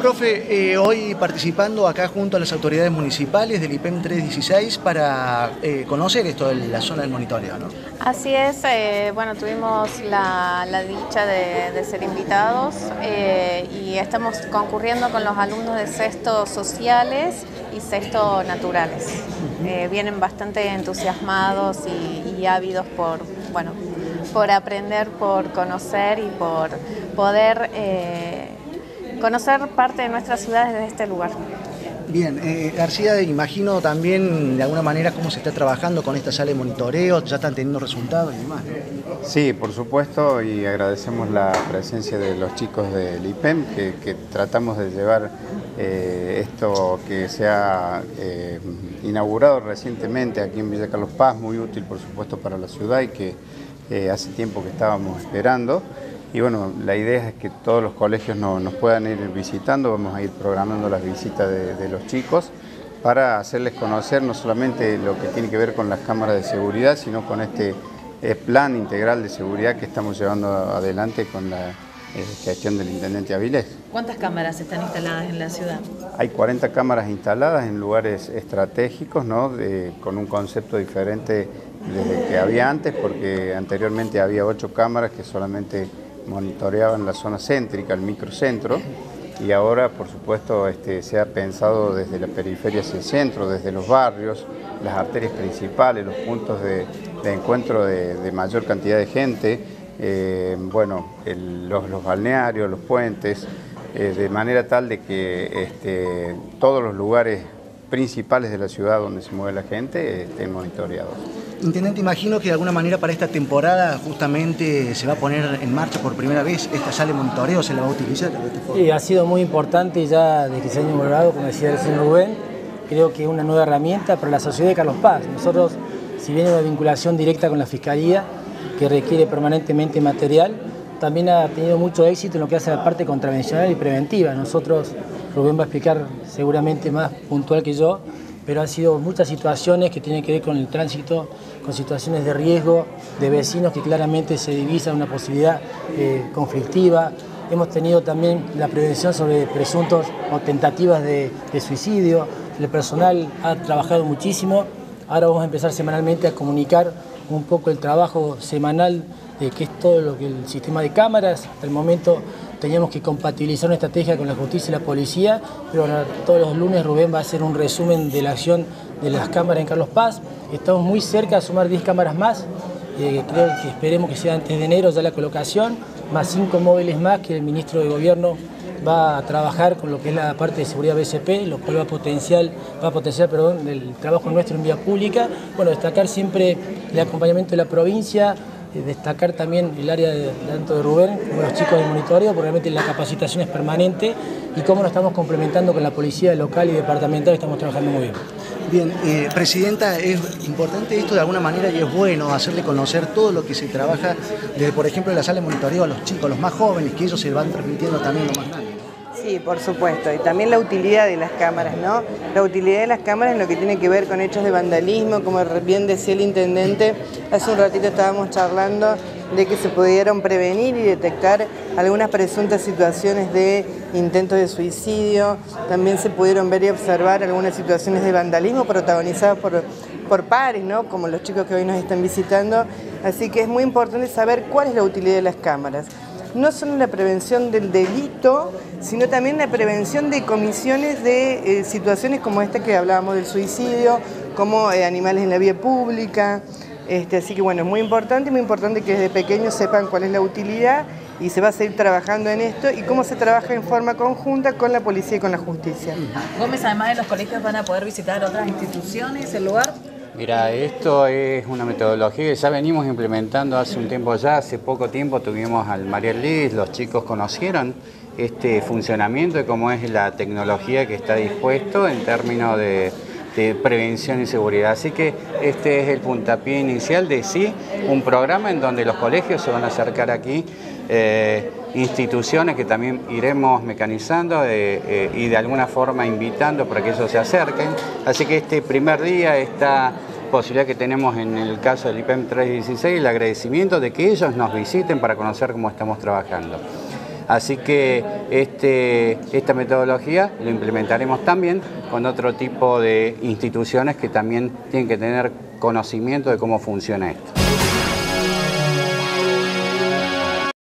Profe, eh, hoy participando acá junto a las autoridades municipales del IPEM 316 para eh, conocer esto de la zona del monitoreo, ¿no? Así es, eh, bueno, tuvimos la, dicha de, ser invitados y estamos concurriendo con los alumnos de sexto sociales y sexto naturales. vienen bastante entusiasmados y, y ávidos por, bueno, por aprender, por conocer y por poder conocer parte de nuestra ciudad desde este lugar. Bien, eh, García, imagino también de alguna manera cómo se está trabajando con esta sala de monitoreo, ya están teniendo resultados y demás. Sí, por supuesto, y agradecemos la presencia de los chicos del IPEM, que, tratamos de llevar eh, esto que se ha eh, inaugurado recientemente aquí en Villa Carlos Paz, muy útil por supuesto para la ciudad y que hace tiempo que estábamos esperando. Y bueno, la idea es que todos los colegios nos puedan ir visitando, vamos a ir programando las visitas de, los chicos para hacerles conocer no solamente lo que tiene que ver con las cámaras de seguridad, sino con este eh, plan integral de seguridad que estamos llevando adelante con la eh, gestión del Intendente Avilés. ¿Cuántas cámaras están instaladas en la ciudad? Hay 40 cámaras instaladas en lugares estratégicos, ¿no? con un concepto diferente desde que había antes, porque anteriormente había ocho cámaras que solamente monitoreaban la zona céntrica, el microcentro, y ahora, por supuesto, este, se ha pensado desde la periferia hacia el centro, desde los barrios, las arterias principales, los puntos de, encuentro de, mayor cantidad de gente, eh, bueno, los, balnearios, los puentes, eh, de manera tal de que este, todos los lugares principales de la ciudad donde se mueve la gente estén monitoreados. Intendente, imagino que de alguna manera para esta temporada justamente se va a poner en marcha por primera vez esta sala de monitoreo, se la va a utilizar. Sí, ha sido muy importante ya desde que se ha inaugurado, como decía el señor Rubén, creo que es una nueva herramienta para la sociedad de Carlos Paz. Nosotros, si bien hay una vinculación directa con la Fiscalía, que requiere permanentemente material, también ha tenido mucho éxito en lo que hace la parte contravencional y preventiva. Nosotros, Rubén va a explicar seguramente más puntual que yo, pero han sido muchas situaciones que tienen que ver con el tránsito, con situaciones de riesgo, de vecinos que claramente se divisa una posibilidad eh, conflictiva. Hemos tenido también la prevención sobre presuntos o tentativas de, suicidio. El personal ha trabajado muchísimo. Ahora vamos a empezar semanalmente a comunicar un poco el trabajo semanal de qué es todo lo que el sistema de cámaras. Hasta el momento teníamos que compatibilizar una estrategia con la justicia y la policía, pero todos los lunes Rubén va a hacer un resumen de la acción de las cámaras en Carlos Paz. Estamos muy cerca de sumar 10 cámaras más, eh, creo que esperemos que sea antes de enero ya la colocación, más 5 móviles más que el ministro de Gobierno va a trabajar con lo que es la parte de seguridad BCP, lo cual va a potenciar, va a potenciar perdón, el trabajo nuestro en vía pública. Bueno, destacar siempre el acompañamiento de la provincia, destacar también el área de, tanto de Rubén como los chicos de monitoreo, porque realmente la capacitación es permanente y cómo nos estamos complementando con la policía local y departamental, estamos trabajando muy bien. Bien, eh, Presidenta, es importante esto de alguna manera y es bueno hacerle conocer todo lo que se trabaja desde, por ejemplo, la sala de monitoreo a los chicos, los más jóvenes, que ellos se van transmitiendo también lo más. Sí, por supuesto, y también la utilidad de las cámaras, ¿no? La utilidad de las cámaras en lo que tiene que ver con hechos de vandalismo, como bien decía el intendente, hace un ratito estábamos charlando de que se pudieron prevenir y detectar algunas presuntas situaciones de intentos de suicidio, también se pudieron ver y observar algunas situaciones de vandalismo protagonizadas por, por pares, ¿no? como los chicos que hoy nos están visitando, así que es muy importante saber cuál es la utilidad de las cámaras no solo la prevención del delito, sino también la prevención de comisiones de eh, situaciones como esta que hablábamos del suicidio, como eh, animales en la vía pública. Este, así que bueno, es muy importante, muy importante que desde pequeños sepan cuál es la utilidad y se va a seguir trabajando en esto y cómo se trabaja en forma conjunta con la policía y con la justicia. Gómez, además de los colegios, van a poder visitar otras instituciones, el lugar. Mira, esto es una metodología que ya venimos implementando hace un tiempo ya, hace poco tiempo tuvimos al María Liz, los chicos conocieron este funcionamiento de cómo es la tecnología que está dispuesto en términos de, prevención y seguridad. Así que este es el puntapié inicial de sí, un programa en donde los colegios se van a acercar aquí, eh, instituciones que también iremos mecanizando eh, eh, y de alguna forma invitando para que ellos se acerquen. Así que este primer día está posibilidad que tenemos en el caso del IPEM 316, el agradecimiento de que ellos nos visiten para conocer cómo estamos trabajando. Así que este, esta metodología lo implementaremos también con otro tipo de instituciones que también tienen que tener conocimiento de cómo funciona esto.